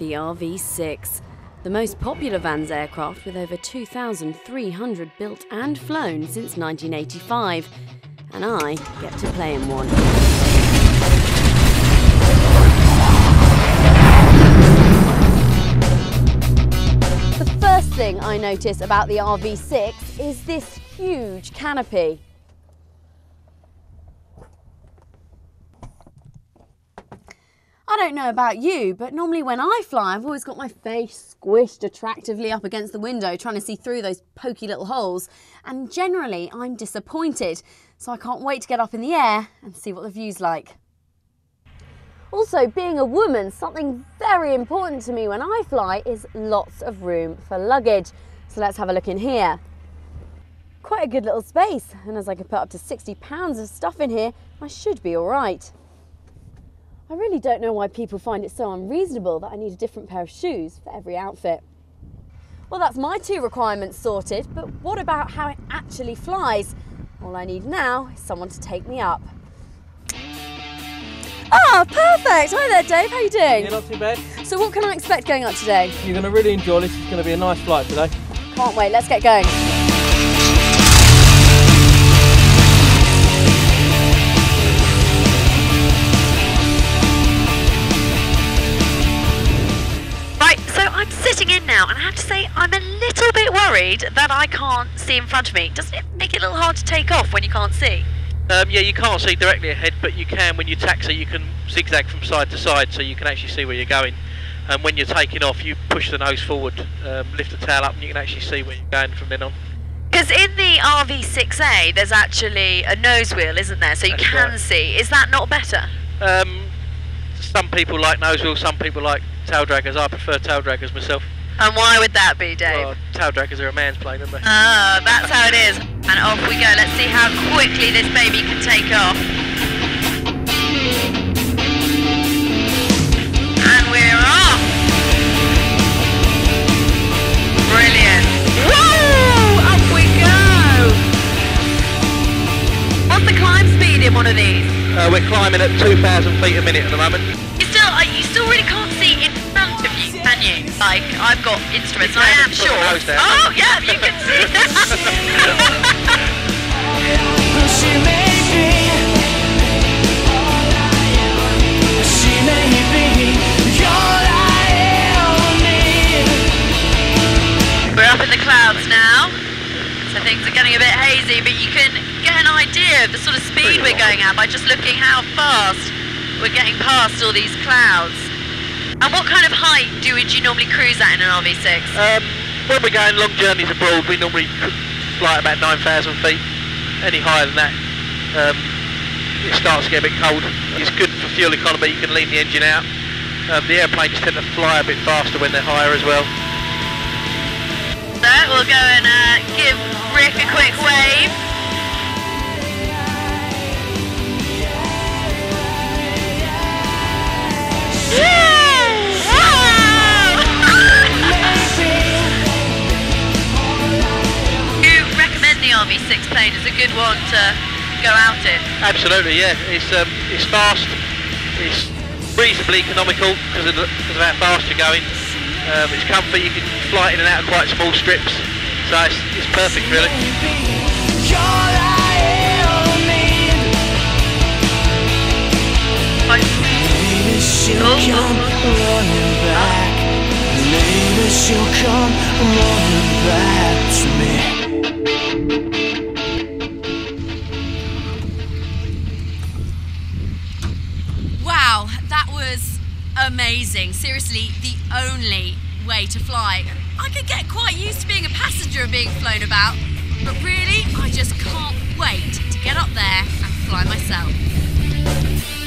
The RV6, the most popular Vans aircraft with over 2,300 built and flown since 1985. And I get to play in one. The first thing I notice about the RV6 is this huge canopy. I don't know about you, but normally when I fly, I've always got my face squished attractively up against the window, trying to see through those pokey little holes. And generally, I'm disappointed, so I can't wait to get up in the air and see what the view's like. Also, being a woman, something very important to me when I fly is lots of room for luggage. So let's have a look in here. Quite a good little space, and as I can put up to 60 pounds of stuff in here, I should be all right. I really don't know why people find it so unreasonable that I need a different pair of shoes for every outfit. Well, that's my two requirements sorted, but what about how it actually flies? All I need now is someone to take me up. Ah, perfect! Hi there, Dave. How you doing? Yeah, not too bad. So, what can I expect going up today? You're going to really enjoy this. It's going to be a nice flight today. Can't wait. Let's get going. That I can't see in front of me. Doesn't it make it a little hard to take off when you can't see? Um, yeah, you can't see directly ahead, but you can when you taxi. You can zigzag from side to side, so you can actually see where you're going. And when you're taking off, you push the nose forward, um, lift the tail up, and you can actually see where you're going from then on. Because in the RV6A, there's actually a nose wheel, isn't there? So you That's can right. see. Is that not better? Um, some people like nose wheels, some people like tail draggers. I prefer tail draggers myself. And why would that be, Dave? Well, tail draggers are a man's plane, aren't they? Ah, that's how it is. And off we go. Let's see how quickly this baby can take off. And we're off. Brilliant. Woo! Up we go. What's the climb speed in one of these? Uh, we're climbing at 2,000 feet a minute at the moment. You still, uh, you still really can't see of you. Like I've got instruments. I am sure. Oh yeah, you can see. She may be, she may be all I ever need. We're up in the clouds now, so things are getting a bit hazy, but you can get an idea of the sort of speed we're going at by just looking how fast we're getting past all these clouds. And what kind of height do would you normally cruise at in an RV6? Um, when we're going long journeys abroad, we normally fly at about 9,000 feet. Any higher than that, um, it starts to get a bit cold. It's good for fuel economy, you can lean the engine out. Um, the airplanes tend to fly a bit faster when they're higher as well. So we'll go and uh, give Rick a quick wave. RV6 plane is a good one to go out in. Absolutely, yeah. It's um, it's fast. It's reasonably economical because of, of how fast you're going. Um, it's comfy. You can fly in and out of quite small strips, so it's, it's perfect really. She'll come running back to me that was amazing. Seriously, the only way to fly. I could get quite used to being a passenger and being flown about, but really, I just can't wait to get up there and fly myself.